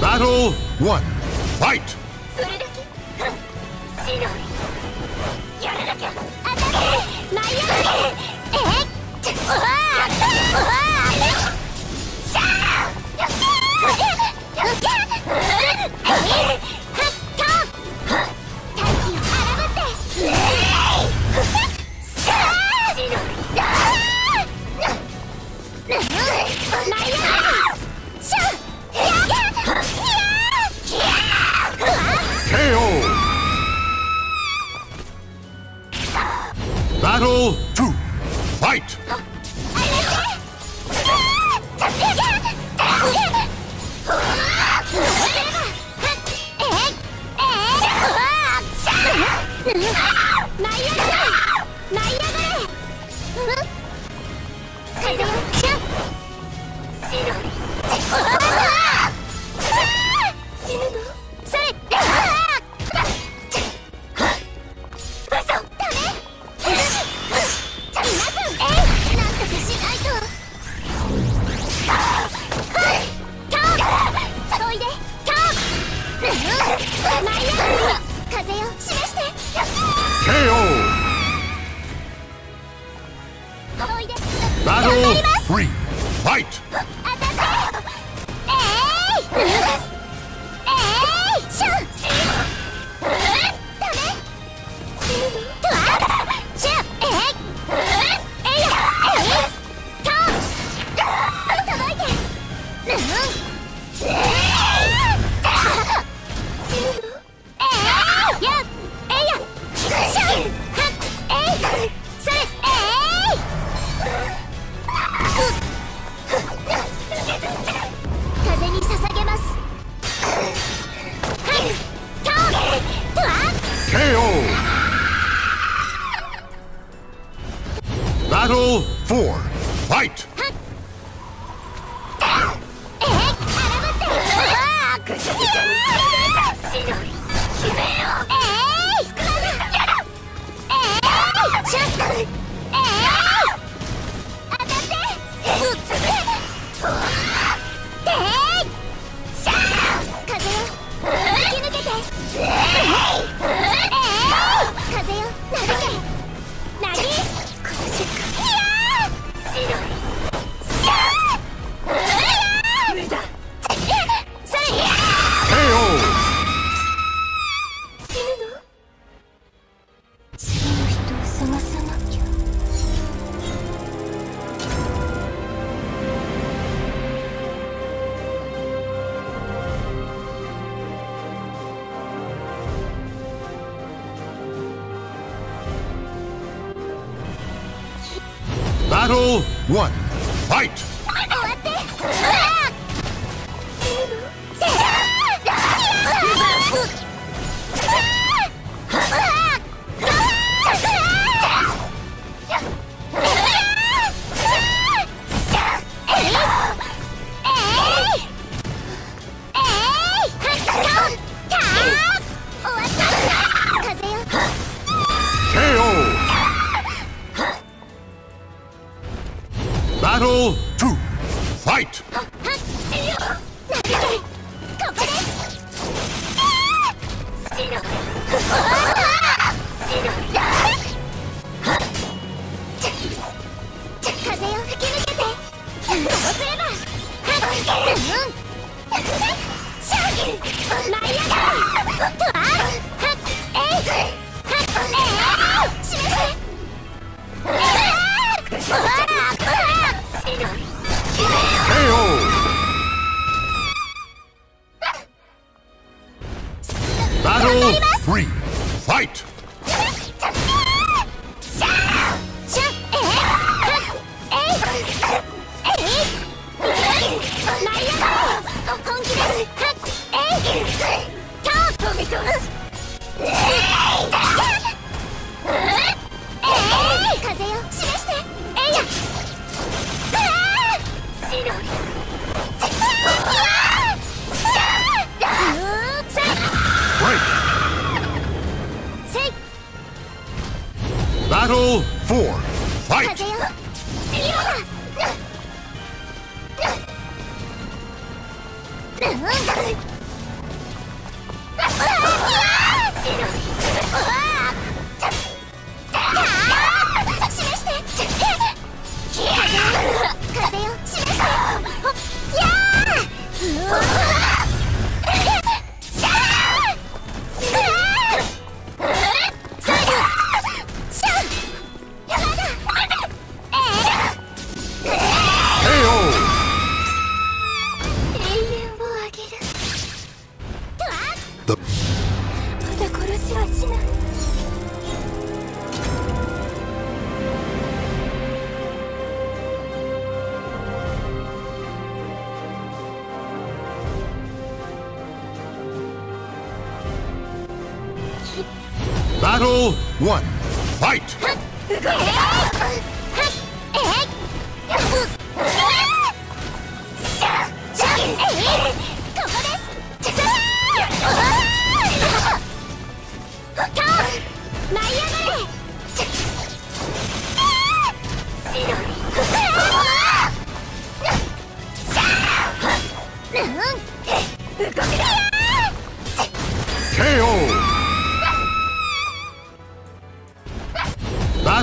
Battle one. Fight. それだけ？シノやらなきゃアタック舞い上がれえっ Battle one. Fight. Nice. Battle one. Fight!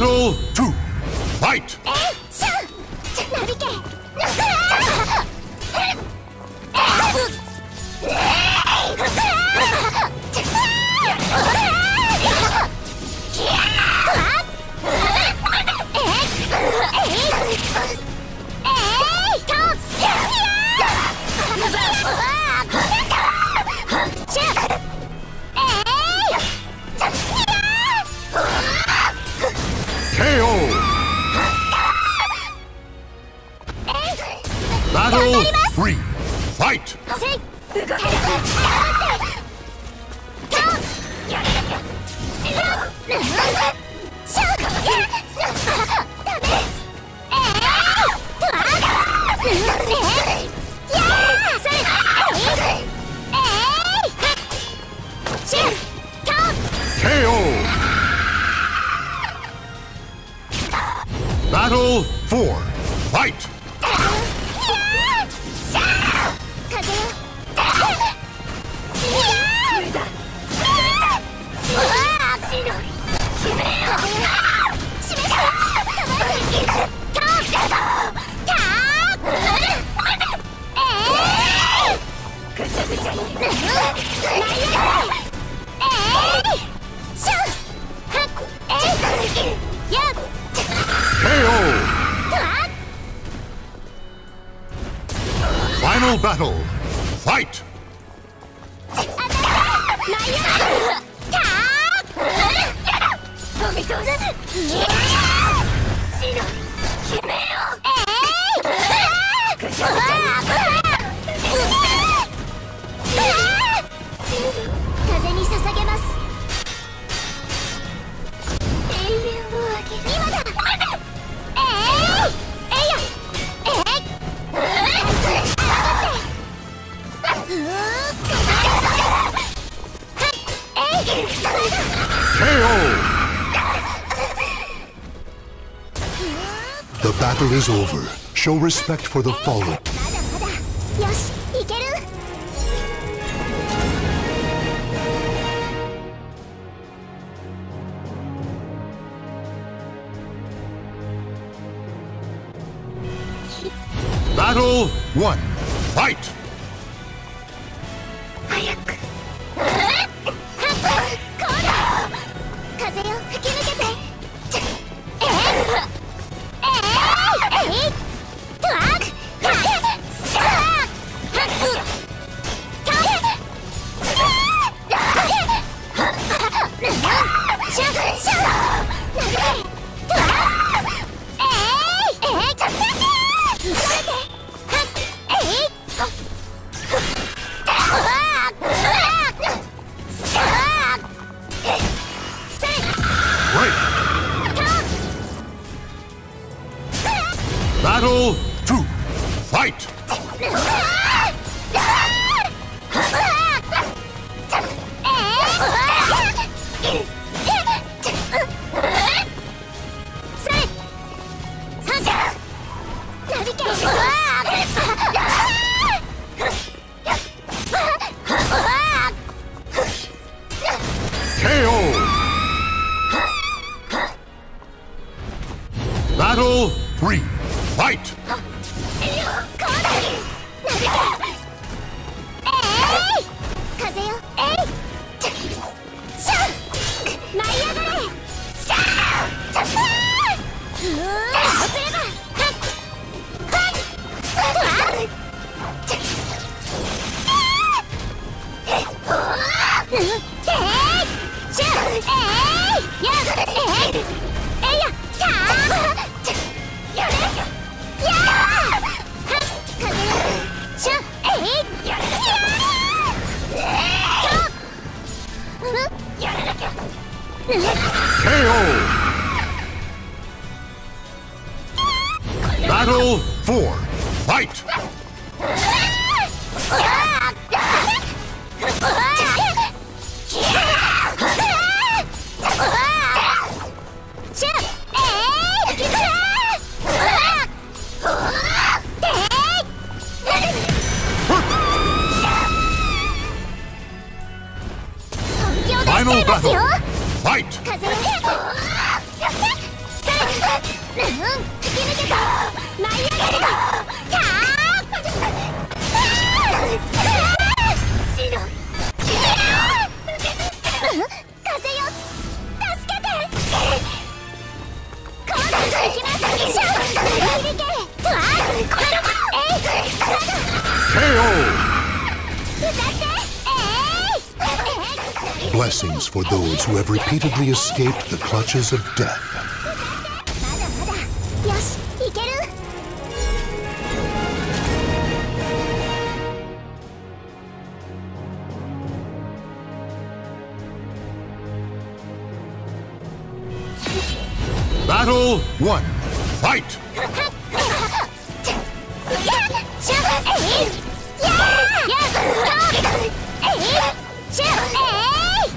battle to fight! Oh! three, fight! Yeah!！The battle is over. Show respect for the fallen. Battle one. Fight! Oh! Fight! blessings for those who have repeatedly escaped the clutches of death. Battle 1. Fight! Yeah!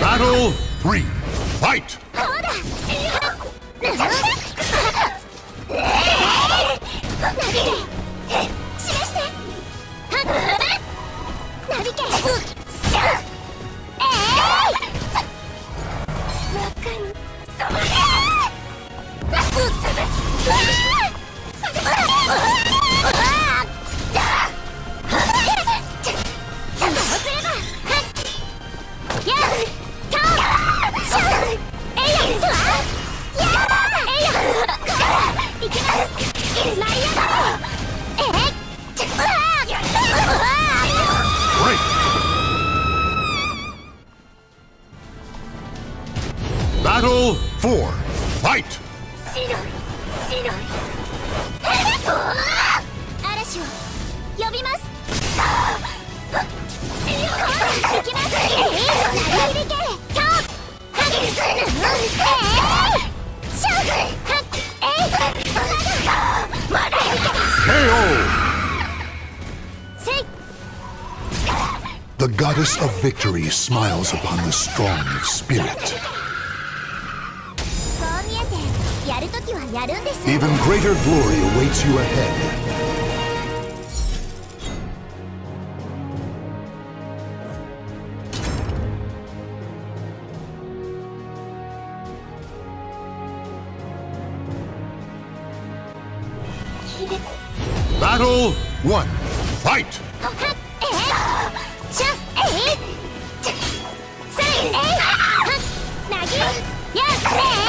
Battle three, fight! 投げる The goddess of victory smiles upon the strong of spirit. Even greater glory awaits you ahead Crap!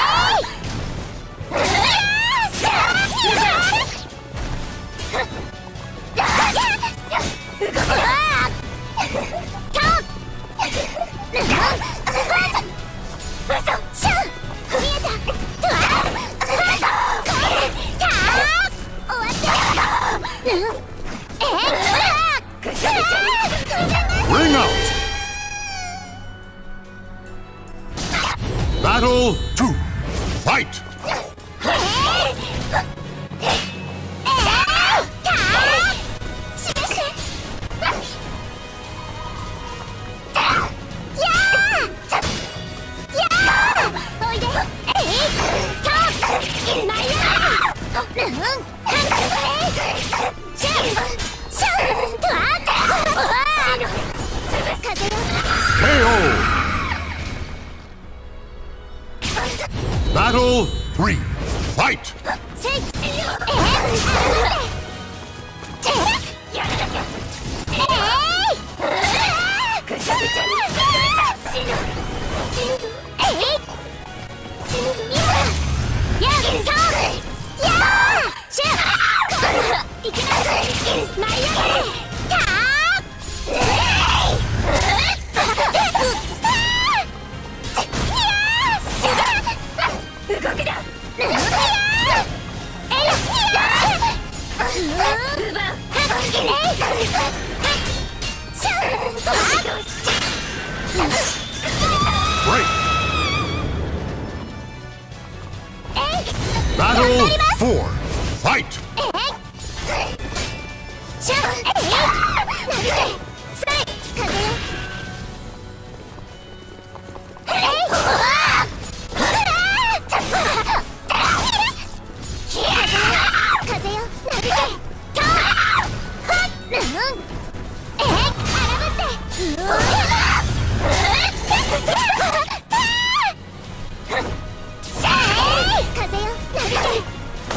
Battle 4.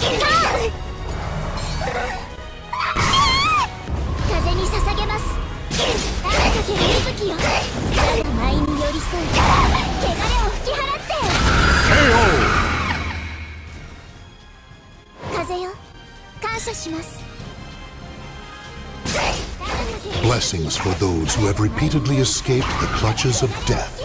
風に捧げますかける息吹よ舞に寄り添う汚れを吹き払って風よ感謝します Blessings for those who have repeatedly escaped the clutches of death.